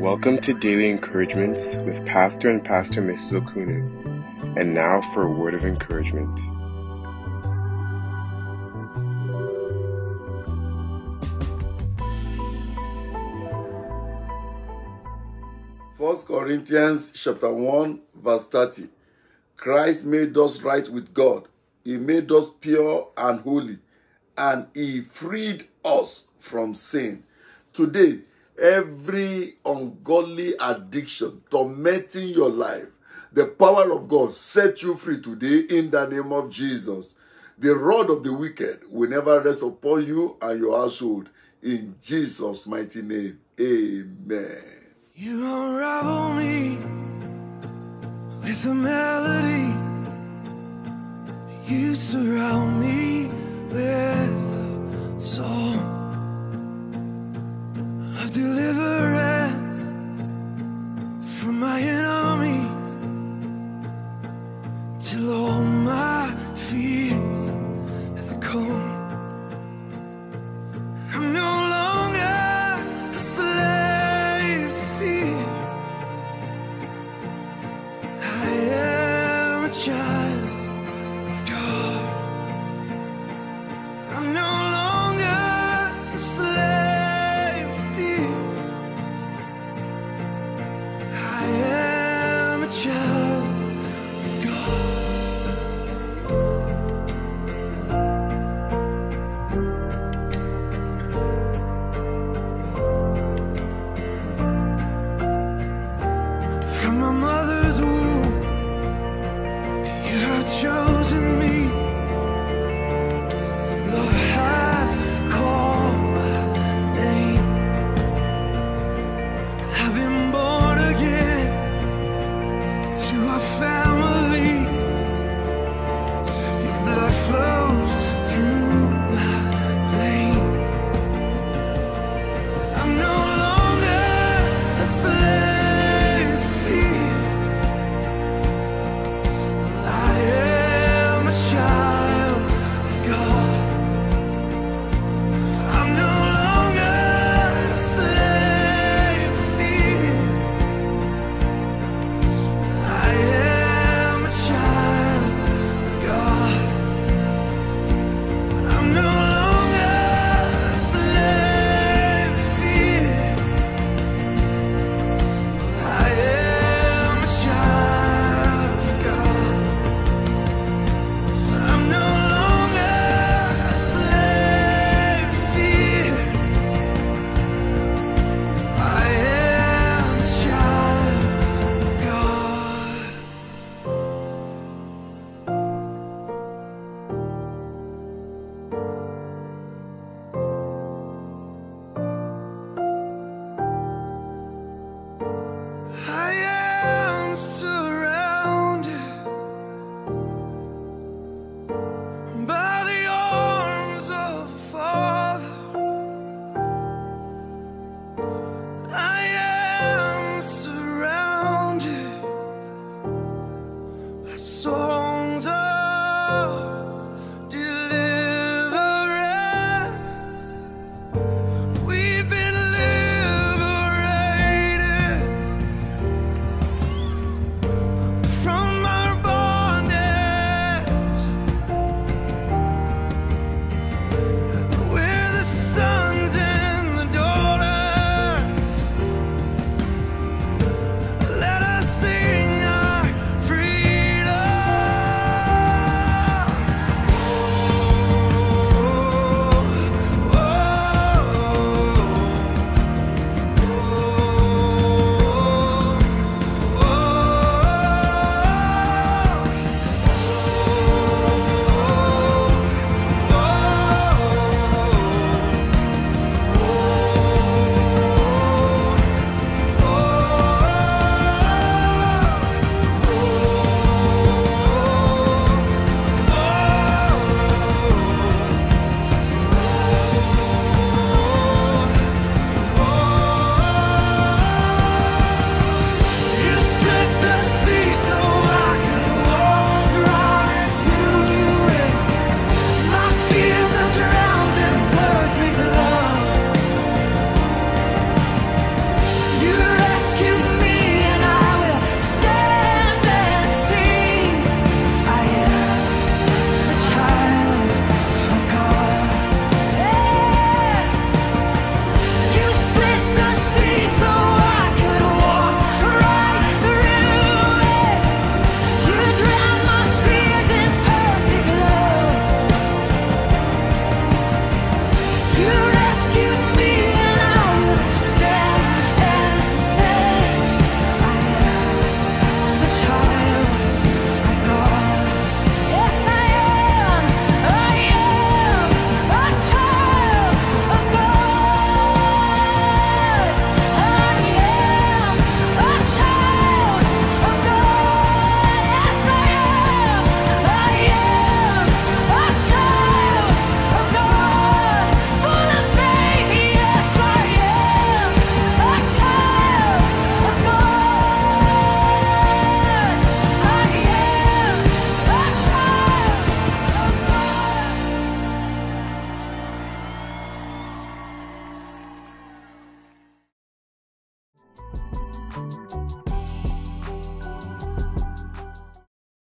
Welcome to Daily Encouragements with Pastor and Pastor Mrs. Okunnu. And now for a word of encouragement. First Corinthians chapter 1 verse 30. Christ made us right with God. He made us pure and holy and he freed us from sin. Today, every ungodly addiction tormenting your life, the power of God set you free today in the name of Jesus. The rod of the wicked will never rest upon you and your household. In Jesus' mighty name, amen. You unravel me with a melody. You surround me with I'm not. From my mother's womb, you have chosen me. so